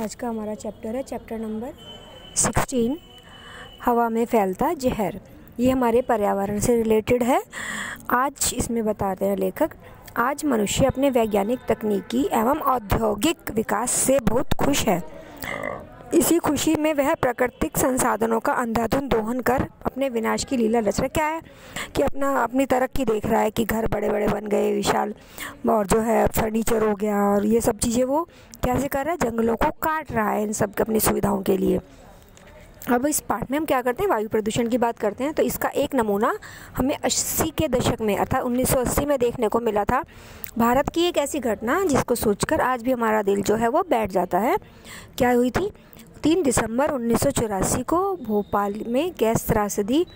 आज का हमारा चैप्टर है चैप्टर नंबर सिक्सटीन हवा में फैलता जहर। ये हमारे पर्यावरण से रिलेटेड है। आज इसमें बताते हैं लेखक, आज मनुष्य अपने वैज्ञानिक तकनीकी एवं औद्योगिक विकास से बहुत खुश है। इसी खुशी में वह प्राकृतिक संसाधनों का अंधाधुंध दोहन कर अपने विनाश की लीला रच रहा क्या है? कि अपना, अपनी तरक्की देख रहा है कि घर बड़े बड़े बन गए, विशाल, और जो है फर्नीचर हो गया, और ये सब चीज़ें वो कैसे कर रहा है? जंगलों को काट रहा है इन सब अपनी सुविधाओं के लिए। अब इस पार्ट में हम क्या करते हैं? वायु प्रदूषण की बात करते हैं। तो इसका एक नमूना हमें 80 के दशक में, अर्थात 1980 में देखने को मिला था। भारत की एक ऐसी घटना जिसको सोचकर आज भी हमारा दिल जो है वो बैठ जाता है। क्या हुई थी? तीन दिसंबर उन्नीस सौ चौरासी को भोपाल में गैस त्रासदी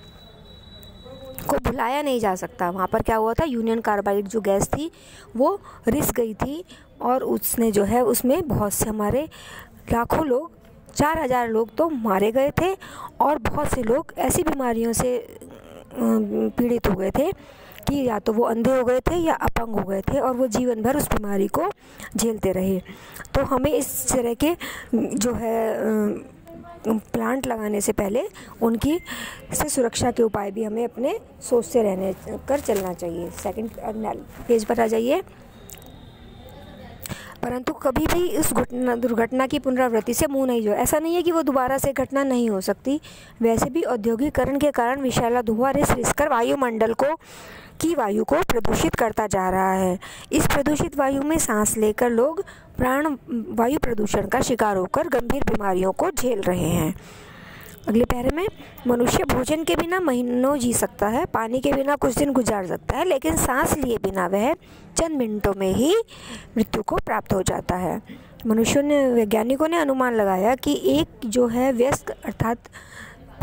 को भुलाया नहीं जा सकता। वहाँ पर क्या हुआ था? यूनियन कार्बाइड जो गैस थी, वो रिस गई थी और उसने जो है उसमें बहुत से हमारे लाखों लोग चार हज़ार लोग तो मारे गए थे और बहुत से लोग ऐसी बीमारियों से पीड़ित हो गए थे कि या तो वो अंधे हो गए थे या अपंग हो गए थे और वो जीवन भर उस बीमारी को झेलते रहे। तो हमें इस तरह के, जो है प्लांट लगाने से पहले उनकी से सुरक्षा के उपाय भी हमें अपने सोचते रहने, कर चलना चाहिए। सेकंड पेज पर आ जाइए। परंतु कभी भी इस घटना, दुर्घटना की पुनरावृत्ति से मुँह नहीं जो ऐसा नहीं है कि वो दोबारा से घटना नहीं हो सकती। वैसे भी औद्योगिकरण के कारण विशाला धुआँ रिस रिस कर वायुमंडल को, की वायु को प्रदूषित करता जा रहा है। इस प्रदूषित वायु में सांस लेकर लोग प्राण, वायु प्रदूषण का शिकार होकर गंभीर बीमारियों को झेल रहे हैं। अगले पैरे में, मनुष्य भोजन के बिना महीनों जी सकता है, पानी के बिना कुछ दिन गुजार सकता है, लेकिन सांस लिए बिना वह चंद मिनटों में ही मृत्यु को प्राप्त हो जाता है। मनुष्यों ने, वैज्ञानिकों ने अनुमान लगाया कि एक जो है व्यस्क अर्थात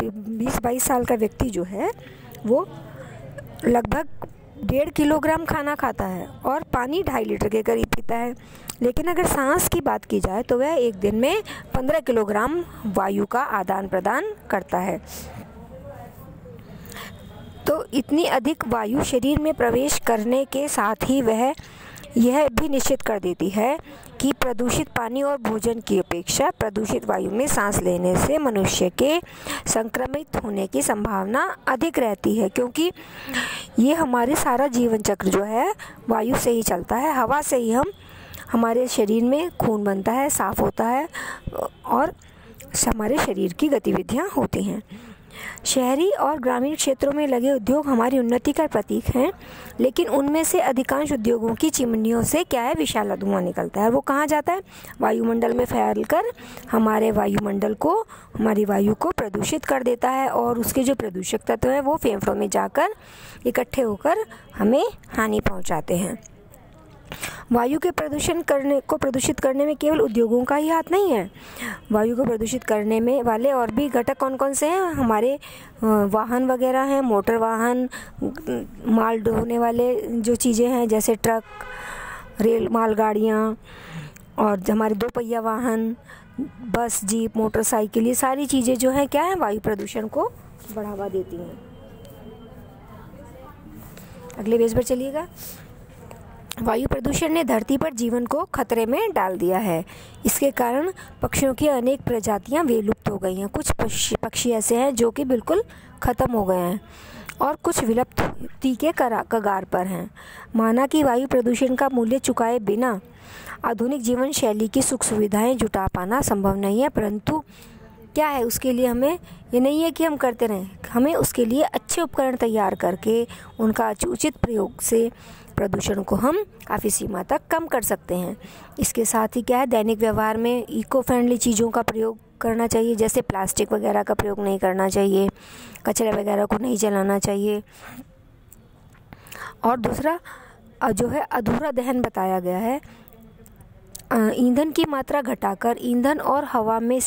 बीस बाईस साल का व्यक्ति जो है, वो लगभग डेढ़ किलोग्राम खाना खाता है और पानी ढाई लीटर के करीब पीता है। लेकिन अगर सांस की बात की जाए तो वह एक दिन में पंद्रह किलोग्राम वायु का आदान प्रदान करता है। तो इतनी अधिक वायु शरीर में प्रवेश करने के साथ ही वह यह भी निश्चित कर देती है कि प्रदूषित पानी और भोजन की अपेक्षा प्रदूषित वायु में सांस लेने से मनुष्य के संक्रमित होने की संभावना अधिक रहती है, क्योंकि ये हमारे सारा जीवन चक्र जो है, वायु से ही चलता है। हवा से ही हम, हमारे शरीर में खून बनता है, साफ़ होता है और हमारे शरीर की गतिविधियाँ होती हैं। शहरी और ग्रामीण क्षेत्रों में लगे उद्योग हमारी उन्नति का प्रतीक हैं, लेकिन उनमें से अधिकांश उद्योगों की चिमनियों से क्या है, विशाला धुआँ निकलता है वो कहाँ जाता है? वायुमंडल में फैल कर हमारे वायुमंडल को, हमारी वायु को प्रदूषित कर देता है और उसके जो प्रदूषक तत्व हैं, वो फेफड़ों में जाकर इकट्ठे होकर हमें हानि पहुँचाते हैं। वायु के प्रदूषण करने को प्रदूषित करने में केवल उद्योगों का ही हाथ नहीं है। वायु को प्रदूषित करने में वाले और भी घटक कौन कौन से हैं? हमारे वाहन वगैरह हैं, मोटर वाहन माल ढोने वाले जो चीज़ें हैं, जैसे ट्रक, रेल, मालगाड़ियाँ और हमारे दो पहिया वाहन, बस, जीप, मोटरसाइकिल, ये सारी चीज़ें जो हैं, क्या है? वायु प्रदूषण को बढ़ावा देती हैं। अगले पेज पर चलिएगा। वायु प्रदूषण ने धरती पर जीवन को खतरे में डाल दिया है। इसके कारण पक्षियों की अनेक प्रजातियाँ विलुप्त हो गई हैं। कुछ पक्षी ऐसे हैं जो कि बिल्कुल ख़त्म हो गए हैं और कुछ विलुप्ति के कगार पर हैं। माना कि वायु प्रदूषण का मूल्य चुकाए बिना आधुनिक जीवन शैली की सुख सुविधाएँ जुटा पाना संभव नहीं है, परंतु क्या है उसके लिए हमें? ये नहीं है कि हम करते रहें। हमें उसके लिए अच्छे उपकरण तैयार करके उनका उचित प्रयोग से प्रदूषण को हम काफ़ी सीमा तक कम कर सकते हैं। इसके साथ ही क्या है? दैनिक व्यवहार में इको फ्रेंडली चीज़ों का प्रयोग करना चाहिए, जैसे प्लास्टिक वगैरह का प्रयोग नहीं करना चाहिए, कचरे वगैरह को नहीं जलाना चाहिए। और दूसरा जो है अधूरा दहन बताया गया है। ईंधन की मात्रा घटाकर ईंधन और हवा में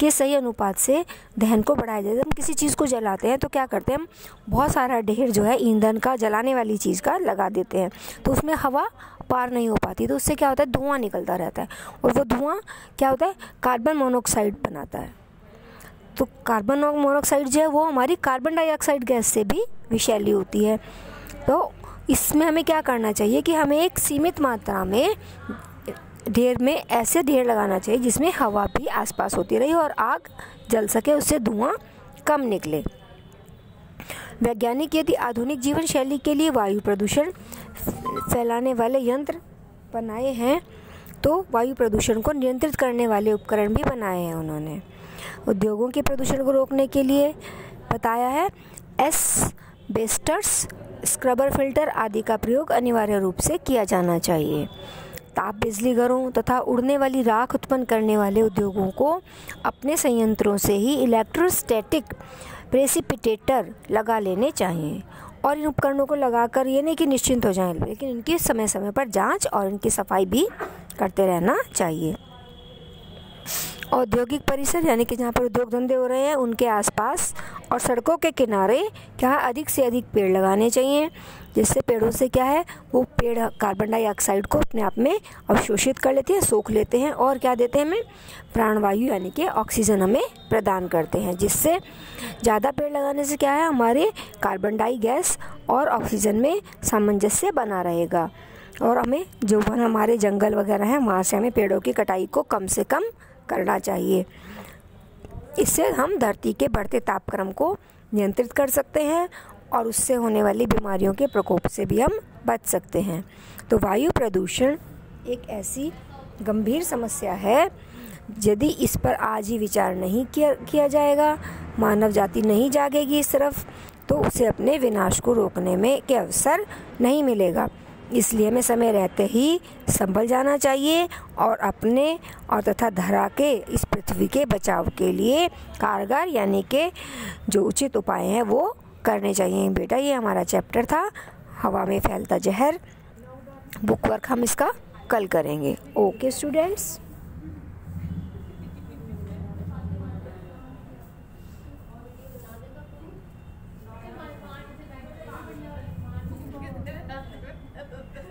के सही अनुपात से दहन को बढ़ाया जाए। हम किसी चीज़ को जलाते हैं तो क्या करते हैं, हम बहुत सारा ढेर जो है ईंधन का, जलाने वाली चीज़ का लगा देते हैं। तो उसमें हवा पार नहीं हो पाती तो उससे क्या होता है, धुआँ निकलता रहता है। और वो धुआँ क्या होता है, कार्बन मोनोक्साइड बनाता है। तो कार्बन मोनोक्साइड जो है, वो हमारी कार्बन डाइऑक्साइड गैस से भी विषैली होती है। तो इसमें हमें क्या करना चाहिए कि हमें एक सीमित मात्रा में ढेर में ऐसे ढेर लगाना चाहिए जिसमें हवा भी आसपास होती रही और आग जल सके, उससे धुआँ कम निकले। वैज्ञानिक यदि आधुनिक जीवन शैली के लिए वायु प्रदूषण फैलाने वाले यंत्र बनाए हैं तो वायु प्रदूषण को नियंत्रित करने वाले उपकरण भी बनाए हैं उन्होंने। उद्योगों के प्रदूषण को रोकने के लिए बताया है, एस बेस्टर्स, स्क्रबर फ़िल्टर आदि का प्रयोग अनिवार्य रूप से किया जाना चाहिए। ताप बिजली घरों तथा उड़ने वाली राख उत्पन्न करने वाले उद्योगों को अपने संयंत्रों से ही इलेक्ट्रोस्टैटिक प्रेसिपिटेटर लगा लेने चाहिए। और इन उपकरणों को लगाकर ये नहीं कि निश्चिंत हो जाएँ, लेकिन इनकी समय समय पर जाँच और इनकी सफ़ाई भी करते रहना चाहिए। औद्योगिक परिसर, यानी कि जहाँ पर उद्योग धंधे हो रहे हैं, उनके आसपास और सड़कों के किनारे क्या अधिक से अधिक पेड़ लगाने चाहिए? जिससे पेड़ों से क्या है, वो पेड़ कार्बन डाइऑक्साइड को अपने आप में अवशोषित कर लेते हैं, सोख लेते हैं और क्या देते हैं हमें? प्राणवायु यानी कि ऑक्सीजन हमें प्रदान करते हैं, जिससे ज़्यादा पेड़ लगाने से क्या है, हमारे कार्बन डाई गैस और ऑक्सीजन में सामंजस्य बना रहेगा। और हमें जो हमारे जंगल वगैरह हैं, वहाँ से हमें पेड़ों की कटाई को कम से कम करना चाहिए। इससे हम धरती के बढ़ते तापक्रम को नियंत्रित कर सकते हैं और उससे होने वाली बीमारियों के प्रकोप से भी हम बच सकते हैं। तो वायु प्रदूषण एक ऐसी गंभीर समस्या है, यदि इस पर आज ही विचार नहीं किया किया जाएगा, मानव जाति नहीं जागेगी इस तरफ़ तो उसे अपने विनाश को रोकने में के अवसर नहीं मिलेगा। इसलिए हमें समय रहते ही संभल जाना चाहिए और अपने और तथा धरा के इस पृथ्वी के बचाव के लिए कारगर, यानी कि जो उचित उपाय हैं, वो करने चाहिए बेटा, ये हमारा चैप्टर था। हवा में फैलता जहर। बुक वर्क हम इसका कल करेंगे। Okay students